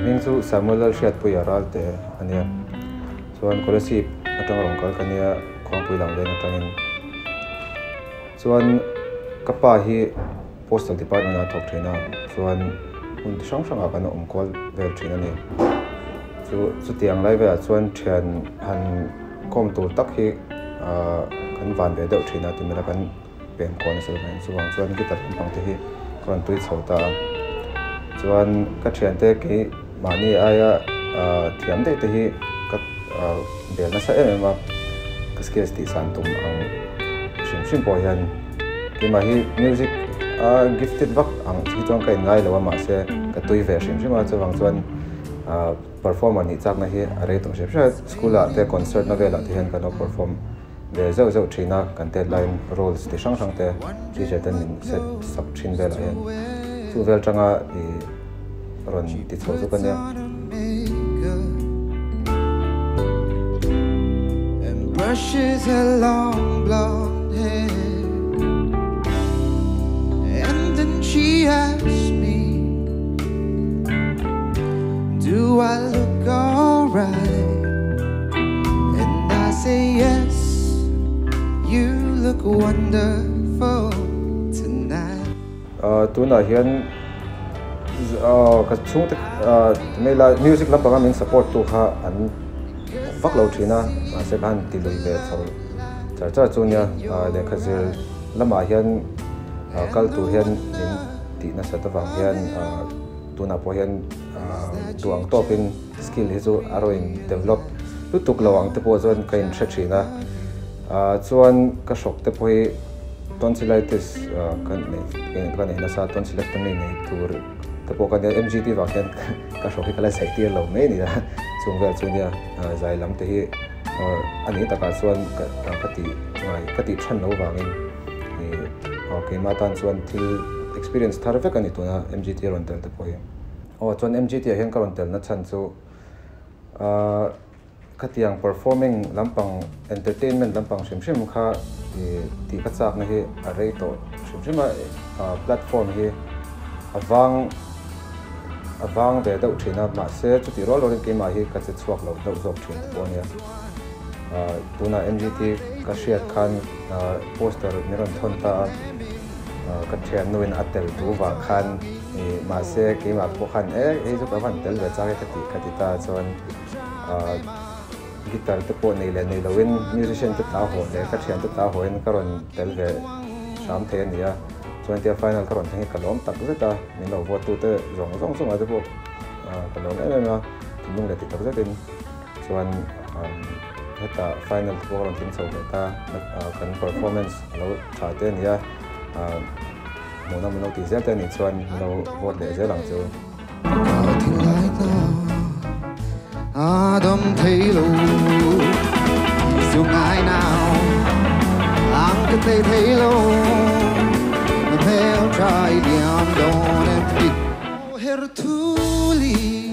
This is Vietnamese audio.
Mingzu Samuel Shiat Pui Aralte Ania Suan Kolesi Atang Rong Kal Kania Kuang Pui Lang Lena Tangin Suan Kapa Hi Postal Department Na Tok Trina Suan Un Shang Shang Akan Om Kual Vel Trina Ni Su Su Tiang Lai Vea Suan Tian Han Kom Tu Tak Hi Kan Van Vea Deo Trina Timira Kan Pem Kuan Sa Kan Suan Suan Kitar Kan Pang Te Hi Kuan Pui Chau Ta Suan Ka Tian Te Ki mani aya thiam te te hi các bel na sa em mà các skills ti san tum ang shim shim po hian ki ma hi, music a gifted vak ang chi tong kai ngai lo ma se ka tui ve shim shim vang chuang chuan performer ni chak na hi are tong shep sha school a te concert na vela ti hian ka no perform. Ve zo chỉ na cần te line roles thì sang sang te chi je ten set sap thin vela hian chu vel tanga i ron ti chho chu kan brushes her long blonde hair. And then she asks me do I look alright? And I say yes you look wonderful tuna hian ka chung te me la music lam panga min support tu kha an vak lo thina ma se kan ti lui ve chho char char chunya le khazir lama hian kal tu hian in ti na sa ta wang hian tuna po hian tuang topin skill hi chu aroin develop. Tu tuk lawang te po zon kain thre thina chuan ka shok te po hi tonsillitis kan ne kan ne nasa tonsillectomy nei tur แต่ปกติ MGT ว่ากันก็ชอบให้เขาเลยใส่เตี้ยเราไม่นี่นะช่วงเวลาช่วงเนี้ยใจลำเตะอันนี้ตะการส่วนกติง่ายกติชั้นเราว่ากันนี่โอเคมาตอนส่วนที่ experience ทาร์ฟกันนี่ตัวนะ MGT รอนเตลแต่ปกติโอ้จน MGT เห็นการอนเตลนะชั้นสูขัดยัง performing ลำปัง entertainment ลำปังชิมชิมค่ะที่ขัดจากนะฮะอะไรตัวชิมชิมอะ platform ฮะวัง awang ve deuh thina ma se chu ti rol rin ke ma hi ka che chuak lo deuh zok thin po nia tuna mgt ka share khan poster niron thon ta ka thian nuin atel tu wa khan ma se ke ma po khan e e chu ka van tel ve cha ka ti ka ti ta chuan. Guitar te po nei le nei lawin musician te ta ho le ka thian te ta ho in karon tel ve sham the nia chuan tia final karon thangi kalom tak zeta min lo vote te rong rong song ate po kalom em em a le ti tak zetin chuan heta final tu karon tin so ta kan performance lo tha te nia mo na mo ti zel ni chuan lo vote le zelang chu Adam Taylor nào Ang cái Taylor çaylayan donem git. Her late